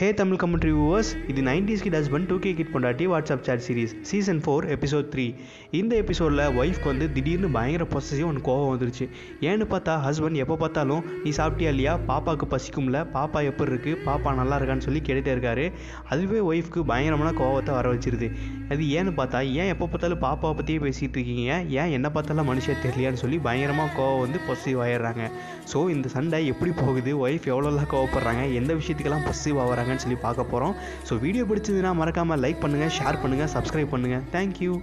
ஹே Tamil commentary viewers இது nineties kid husband two K kid பொண்டாட்டி WhatsApp chat series season four episode three இந்த எபிசோடில் ஒய்ஃப்க்கு வந்து திடீர்னு பயங்கர பொசசிவ் ஒன்று கோவம் வந்துருச்சு. ஏன்னு பார்த்தா ஹஸ்பண்ட் எப்போ பார்த்தாலும் நீ சாப்பிட்டியா இல்லையா? பாப்பாவுக்கு பசிக்கும்ல? பாப்பா எப்படி இருக்குது பாப்பா நல்லா இருக்கான்னு சொல்லி கேட்டுகிட்டே இருக்காரு. அதுவே ஒய்ஃப்க்கு பயங்கரமான கோவத்தை வர வச்சிருது. அது ஏன்னு பார்த்தா ஏன் எப்போ பார்த்தாலும் பாப்பாவை பற்றியே பேசிகிட்டு இருக்கீங்க? ஏன் என்ன பார்த்தாலும் மனுஷன் தெரியலையான்னு சொல்லி பயங்கரமாக கோவம் வந்து பொசிவ் ஆயிடுறாங்க. ஸோ இந்த சண்டை எப்படி போகுது? ஒய்ஃப் எவ்வளோலாம் கோவப்படுறாங்க? எந்த விஷயத்துக்கெல்லாம் பொசிவ் ஆகுறாங்கன்னு சொல்லி பார்க்க போகிறோம் ஸோ வீடியோ பிடிச்சதுன்னா மறக்காமல் லைக் பண்ணுங்கள் ஷேர் பண்ணுங்கள் சப்ஸ்கிரைப் பண்ணுங்கள் தேங்க்யூ